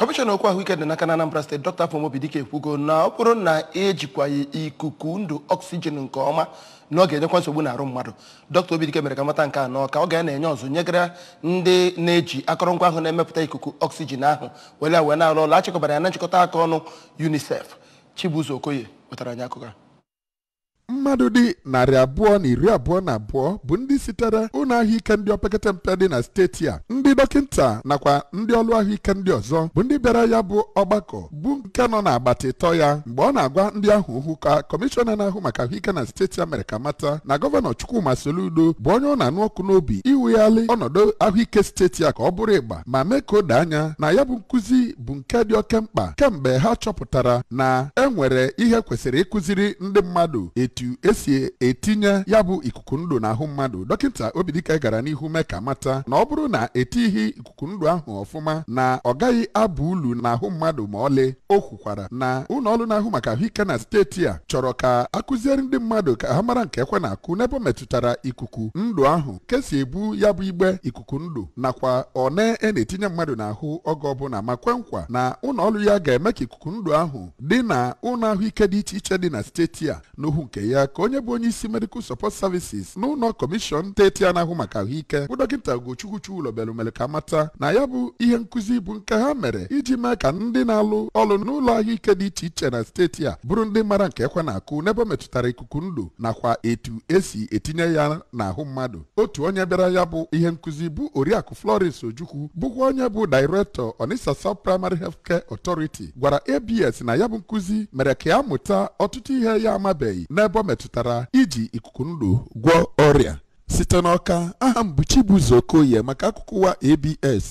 kọmishọna okwu ahụike dị n'aka na anambra steeti dọkta Afọmobidike ekwugo na ọ bụrụ na ejikwaghị ikuku ndụ ọksijin nke ọma na ọ ga-enyekwa nsogbu n'arụ mmadụ. Dọkta Obidike mere ka mata nke anọ ka ọ ga na-enye ọzụ nyegara ndị na-eji akọrọngwa ahụ na-emepụta ikuku ọksijin ahụ were wee na-arụ ọrụ. Achịkọbara ya na nchịkọta aka ọnụ UNICEF. Chibuzo Okoye wetara anyị akụkọ mmadụ dị narị abụọ na iri abụọ na abụọ bụ ndị sitere ụlọ ahụike ndị opekata mpe dị na steeti a. Ndị dọkịta nakwa ndị ọrụ ahụike ndị ọzọ bụ ndị bịara ya bụ ọgbakọ bụ nke nọ n'agbata ịtọ ya. Mgbe ọ na-agwa ndị ahụ okwu ka kọmishọna na-ahụ maka ahụike na steeti a mere ka mata na gọvanọ Chukwuma Soludo bụ onye ọ na-anụ ọkụ n'obi iwegharị ọnọdụ ahụike steeti a ka ọ bụrụ ịgba ma mee ka o doo anya na ya bụ nkụzi bụ nke dị oke mkpa kemgbe ha chọpụtara na e nwere ihe kwesịrị ịkụziri ndị mmadụ etu esi etinye ya bụ ikuku ndụ n'ahụ mmadụ. Dọkịta Obidike gara n'ihu mee ka mata na ọ bụrụ na etighi ikuku ndụ ahụ ọfụma na ọ gaghị abụ ulu n'ahụ mmadụ ma ọlị o kwukwara na ụlọ ọrụ na-ahụ maka ahụike na steeti a chọrọ ka akụziere ndị mmadụ ka ha mara nke ekwe na-akụ n'ebe metụtara ikuku ndụ ahụ. Kesi ebu ya bụ igbe ikuku ndụ nakwa one e na-etinye mmadụ n'ahụ oge ọbụla ma kwe nkwa na ụlọ ọrụ ya ga-eme ka ikuku ndụ ahụ dị na ụlọ ahụike dị iche iche dị na steeti a n'ohu nke ya. Ka onye bụ onye isi medical support services n'ụlọ kọmishọn steeti a na-ahụ maka ahụike bụ dọkịta Ugochukwu Chuwulobelu mere ka mata na ya bụ ihe nkụzi bụ nke ha mere iji mee ka ndị na-alụ ọrụ n'ụlọ ahụike dị iche iche na steeti a bụrụ ndị mara nke ekwe na-akụ n'ebe metụtara ikuku ndụ nakwa etu esi etinye ya n'ahụ mmadụ. Otu onye bịara ya bụ ihe nkụzi bụ oriakụ Florence Ojukwu bụkwa onye bụ dairektọ Onitsha South Primary Healthcare Authority gwara ABS na ya bụ nkụzi mere ka ya mụta ọtụtụ ihe ya amabeghị n'ebe o metụtara iji ikuku ndụ gwọọ ọrịa site n'ọka aha m bụ Chibuzo Okoye maka akụkọ ụwa ABS